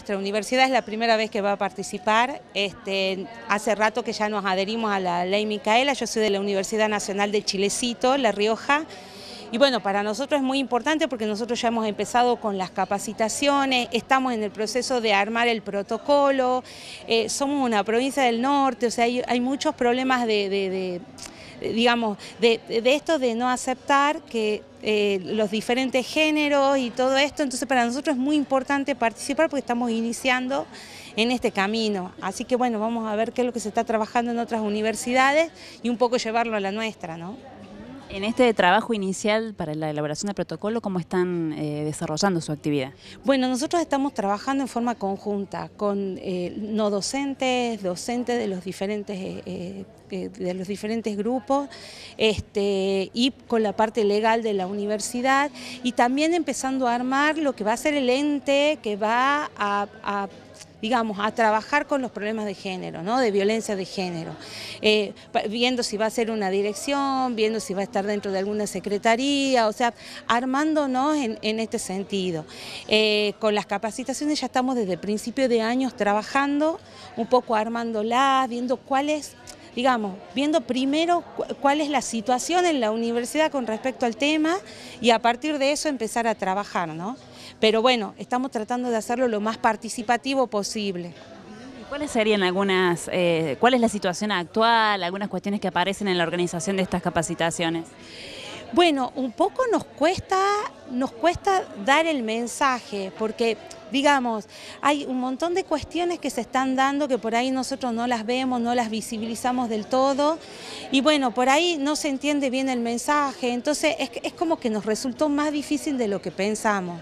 nuestra universidad es la primera vez que va a participar. Este, hace rato que ya nos adherimos a la ley Micaela, yo soy de la Universidad Nacional de Chilecito, La Rioja. Y bueno, para nosotros es muy importante porque nosotros ya hemos empezado con las capacitaciones, estamos en el proceso de armar el protocolo, eh, somos una provincia del norte, o sea, hay, muchos problemas de digamos, de, esto de no aceptar que eh, los diferentes géneros y todo esto, entonces para nosotros es muy importante participar porque estamos iniciando en este camino. Así que bueno, vamos a ver qué es lo que se está trabajando en otras universidades y un poco llevarlo a la nuestra, ¿no? En este trabajo inicial para la elaboración del protocolo, ¿cómo están eh, desarrollando su actividad? Bueno, nosotros estamos trabajando en forma conjunta con eh, no docentes, docentes de los diferentes, eh, de los diferentes grupos este, y con la parte legal de la universidad y también empezando a armar lo que va a ser el ente que va a digamos, a trabajar con los problemas de género, ¿no? de violencia de género, eh, viendo si va a ser una dirección, viendo si va a estar dentro de alguna secretaría, o sea, armándonos en, este sentido. Eh, con las capacitaciones ya estamos desde principio de años trabajando, un poco armándolas, viendo cuáles digamos, viendo primero cuál es la situación en la universidad con respecto al tema y a partir de eso empezar a trabajar, ¿no? Pero bueno, estamos tratando de hacerlo lo más participativo posible. ¿Cuáles serían algunas, eh, cuál es la situación actual, algunas cuestiones que aparecen en la organización de estas capacitaciones? Bueno, un poco nos cuesta, nos cuesta dar el mensaje, porque digamos, hay un montón de cuestiones que se están dando que por ahí nosotros no las vemos, no las visibilizamos del todo, y bueno, por ahí no se entiende bien el mensaje, entonces es, como que nos resultó más difícil de lo que pensamos.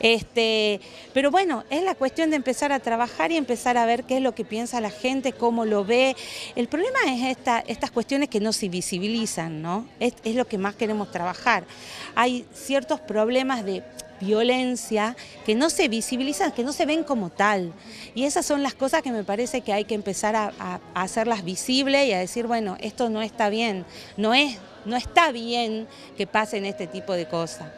Este, pero bueno, es la cuestión de empezar a trabajar y empezar a ver qué es lo que piensa la gente, cómo lo ve. El problema es esta, estas cuestiones que no se visibilizan, ¿no? Es, es lo que más queremos trabajar. Hay ciertos problemas de violencia que no se visibilizan, que no se ven como tal. Y esas son las cosas que me parece que hay que empezar a, a hacerlas visibles y a decir, bueno, esto no está bien, no, es, no está bien que pasen este tipo de cosas.